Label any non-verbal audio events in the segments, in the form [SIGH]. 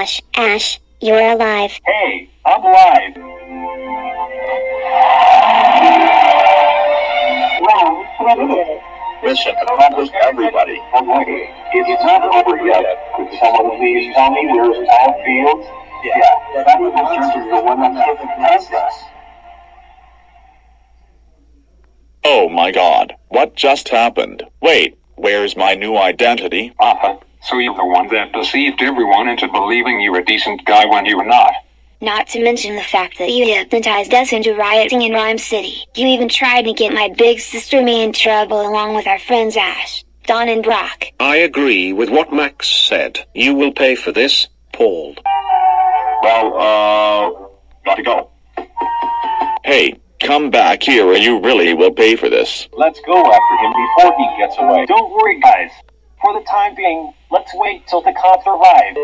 gosh, Ash, you're alive. Hey, I'm alive. Well, what is it? Mission accomplished, everybody. Okay, it's not over yet. Could someone please tell me where's Paul Fields? Yeah, that was the one that hypnotized us. Oh my god, what just happened? Wait, where's my new identity? Uh-huh. So you're the one that deceived everyone into believing you were a decent guy when you were not. Not to mention the fact that you hypnotized us into rioting in Ryme City. You even tried to get my big sister me in trouble along with our friends Ash, Dawn, and Brock. I agree with what Max said. You will pay for this, Paul. Well, uh, gotta go. Hey, come back here or you really will pay for this. Let's go after him before he gets away. Don't worry, guys. For the time being, let's wait till the cops arrive.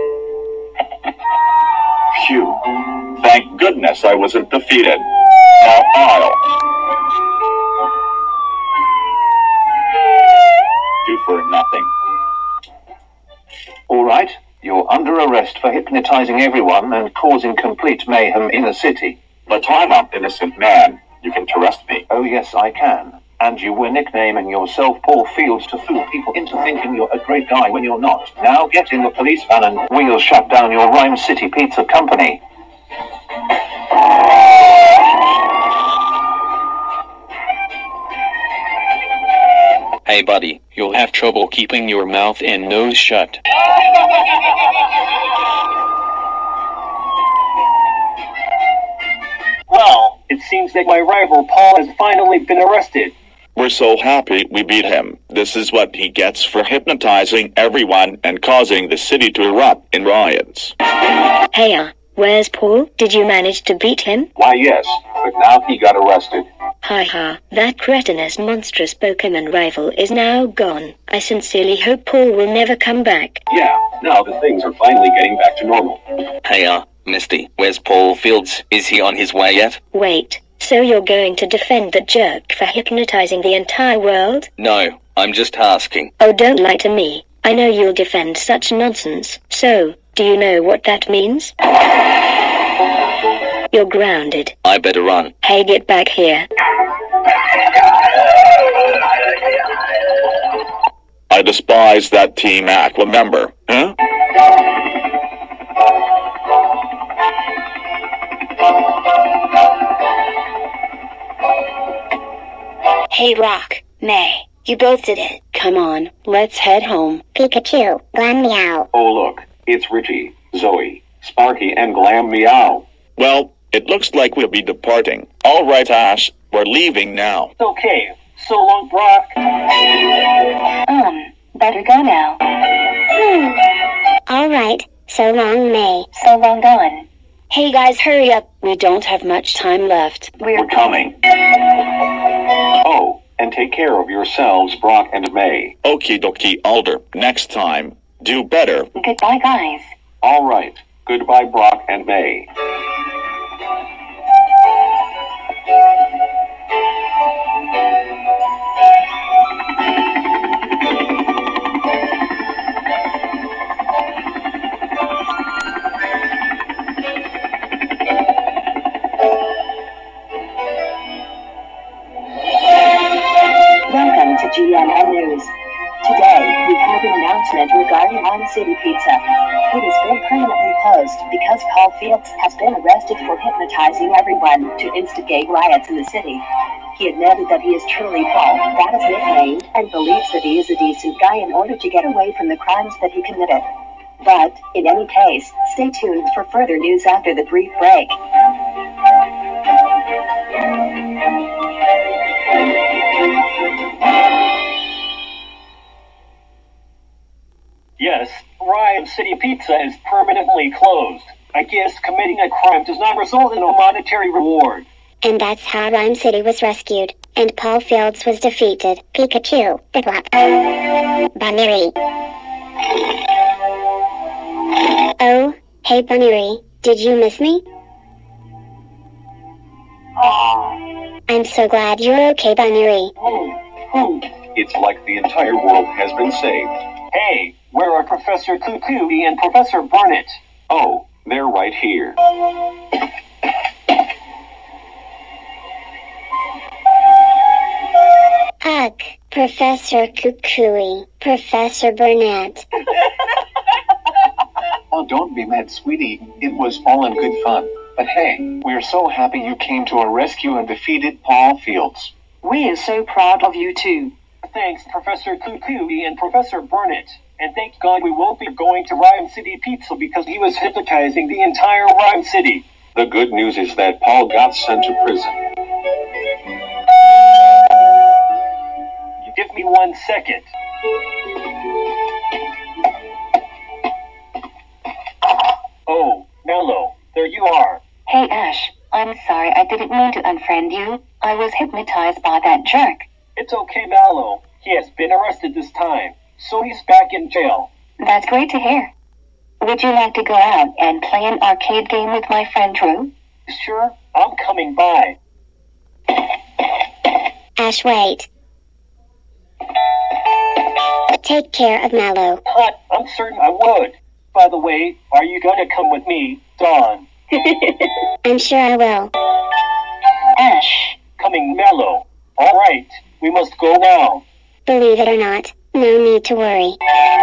Phew. Thank goodness I wasn't defeated. Now I'll. Do for nothing. All right, you're under arrest for hypnotizing everyone and causing complete mayhem in the city. But I'm an innocent man. You can trust me. Oh, yes, I can. And you were nicknaming yourself Paul Fields to fool people into thinking you're a great guy when you're not. Now get in the police van and we'll shut down your Ryme City Pizza Company. Hey buddy, you'll have trouble keeping your mouth and nose shut. Well, it seems that my rival Paul has finally been arrested. We're so happy we beat him. This is what he gets for hypnotizing everyone and causing the city to erupt in riots. Hey, uh, where's Paul? Did you manage to beat him? Why, yes, but now he got arrested. Ha ha, that cretinous monstrous Pokemon rival is now gone. I sincerely hope Paul will never come back. Yeah, now the things are finally getting back to normal. Hey uh, Misty, where's Paul Fields? Is he on his way yet? Wait, so you're going to defend the jerk for hypnotizing the entire world? No, I'm just asking. Oh, don't lie to me. I know you'll defend such nonsense. So, do you know what that means? You're grounded. I better run. Hey, get back here. I despise that Team Aqua member. Huh? Hey, Brock, May, you both did it. Come on, let's head home. Pikachu, Glameow. Oh, look, it's Ritchie, Zoey, Sparky, and Glameow. Well, it looks like we'll be departing. All right, Ash, we're leaving now. Okay, so long, Brock. Um, better go now. Hmm. All right, so long, May. So long, Dawn. Hey guys, hurry up. We don't have much time left. We're coming. Oh, and take care of yourselves, Brock and May. Okie dokie, Alder. Next time, do better. Goodbye, guys. All right. Goodbye, Brock and May. GNN News. Today, we have an announcement regarding Ryme City Pizza. It has been permanently closed because Paul Fields has been arrested for hypnotizing everyone to instigate riots in the city. He admitted that he is truly Paul, that is nicknamed, and believes that he is a decent guy in order to get away from the crimes that he committed. But, in any case, stay tuned for further news after the brief break. Ryme City Pizza is permanently closed. I guess committing a crime does not result in a monetary reward. And that's how Ryme City was rescued, and Paul Fields was defeated. Pikachu, the Blop. Buneary. Oh, hey Buneary, did you miss me? Ah. I'm so glad you're okay, Buneary. Oh, oh. It's like the entire world has been saved. Hey, where are Professor Kukui and Professor Burnet? Oh, they're right here. Ugh, Professor Kukui, Professor Burnet. [LAUGHS] Oh, don't be mad, sweetie. It was all in good fun. But hey, we're so happy you came to our rescue and defeated Paul Fields. We are so proud of you too. Thanks, Professor Kukui and Professor Burnet. And thank God we won't be going to Ryme City Pizza because he was hypnotizing the entire Ryme City. The good news is that Paul got sent to prison. You give me one second. Oh, Mallow, there you are. Hey Ash, I'm sorry I didn't mean to unfriend you. I was hypnotized by that jerk. It's okay, Mallow. He has been arrested this time, so he's back in jail. That's great to hear. Would you like to go out and play an arcade game with my friend Drew? Sure, I'm coming by. Ash, wait. Take care of Mallow. Hot, I'm certain I would. By the way, are you gonna come with me, Dawn? [LAUGHS] I'm sure I will. Ash, coming mellow. All right, we must go now. Believe it or not, no need to worry.